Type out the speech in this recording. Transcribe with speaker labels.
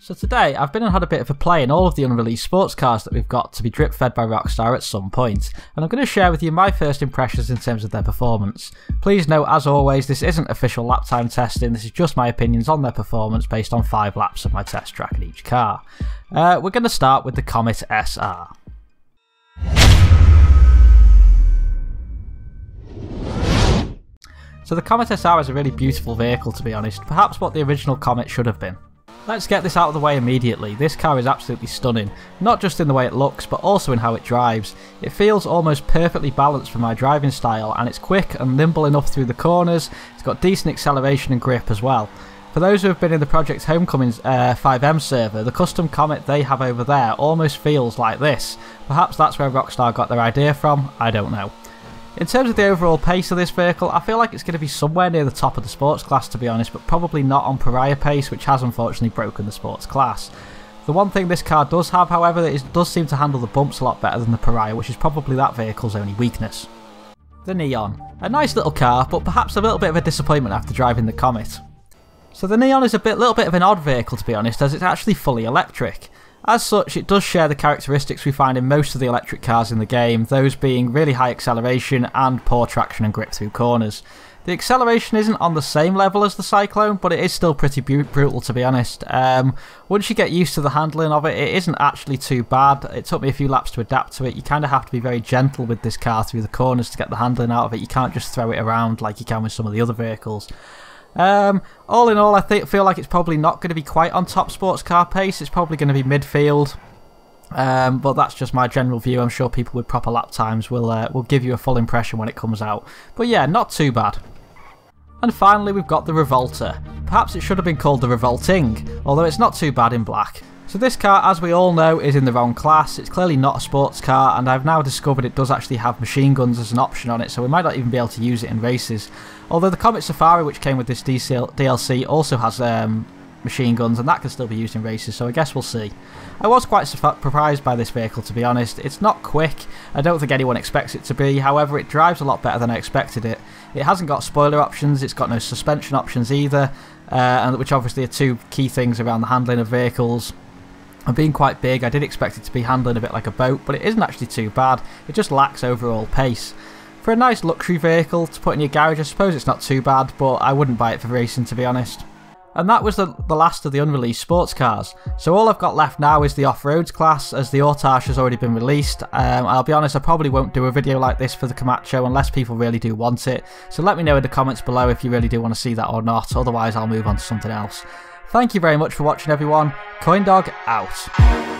Speaker 1: So today, I've been and had a bit of a play in all of the unreleased sports cars that we've got to be drip fed by Rockstar at some point, and I'm going to share with you my first impressions in terms of their performance. Please note, as always, this isn't official lap time testing, this is just my opinions on their performance based on 5 laps of my test track in each car. Uh, we're going to start with the Comet SR. So the Comet SR is a really beautiful vehicle to be honest, perhaps what the original Comet should have been. Let's get this out of the way immediately. This car is absolutely stunning, not just in the way it looks, but also in how it drives. It feels almost perfectly balanced for my driving style, and it's quick and nimble enough through the corners. It's got decent acceleration and grip as well. For those who have been in the Project Homecomings uh, FiveM server, the custom Comet they have over there almost feels like this. Perhaps that's where Rockstar got their idea from, I don't know. In terms of the overall pace of this vehicle, I feel like it's going to be somewhere near the top of the sports class to be honest, but probably not on Pariah pace, which has unfortunately broken the sports class. The one thing this car does have, however, is it does seem to handle the bumps a lot better than the Pariah, which is probably that vehicle's only weakness. The Neon. A nice little car, but perhaps a little bit of a disappointment after driving the Comet. So the Neon is a bit, little bit of an odd vehicle to be honest, as it's actually fully electric. As such, it does share the characteristics we find in most of the electric cars in the game, those being really high acceleration and poor traction and grip through corners. The acceleration isn't on the same level as the Cyclone, but it is still pretty brutal to be honest. Um, once you get used to the handling of it, it isn't actually too bad. It took me a few laps to adapt to it. You kind of have to be very gentle with this car through the corners to get the handling out of it. You can't just throw it around like you can with some of the other vehicles. Um, all in all, I think, feel like it's probably not going to be quite on top sports car pace. It's probably going to be midfield. Um, but that's just my general view. I'm sure people with proper lap times will uh, will give you a full impression when it comes out. But yeah, not too bad. And finally, we've got the Revolter. Perhaps it should have been called the Revolting, although it's not too bad in black. So this car, as we all know, is in the wrong class. It's clearly not a sports car, and I've now discovered it does actually have machine guns as an option on it, so we might not even be able to use it in races. Although the Comet Safari, which came with this DLC, also has um, machine guns, and that can still be used in races, so I guess we'll see. I was quite surprised by this vehicle, to be honest. It's not quick. I don't think anyone expects it to be. However, it drives a lot better than I expected it. It hasn't got spoiler options. It's got no suspension options either, uh, which obviously are two key things around the handling of vehicles. And being quite big, I did expect it to be handling a bit like a boat, but it isn't actually too bad. It just lacks overall pace. For a nice luxury vehicle to put in your garage, I suppose it's not too bad, but I wouldn't buy it for racing to be honest. And that was the, the last of the unreleased sports cars. So all I've got left now is the off-roads class, as the Autarch has already been released. Um, I'll be honest, I probably won't do a video like this for the Kamacho unless people really do want it. So let me know in the comments below if you really do want to see that or not, otherwise I'll move on to something else. Thank you very much for watching everyone. CoyneDawg out.